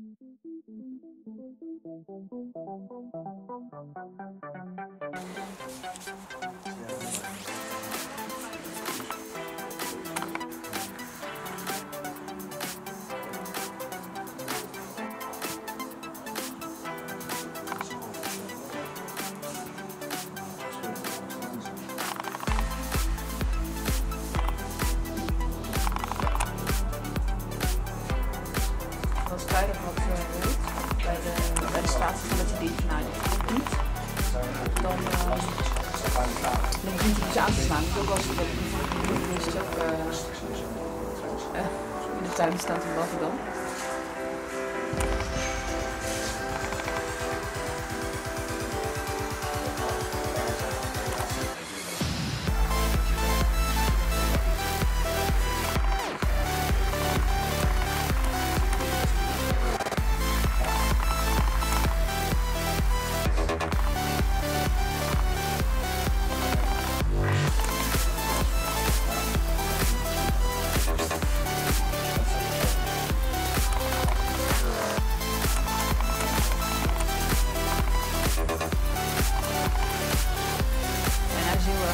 Als Tuidig wat uh, weet, bij de, bij de staatsgemeente die nou, dit klopt niet, dan uh, dan begint hij iets aan te slaan. Ook als de minister ook uh, in de tuin staat in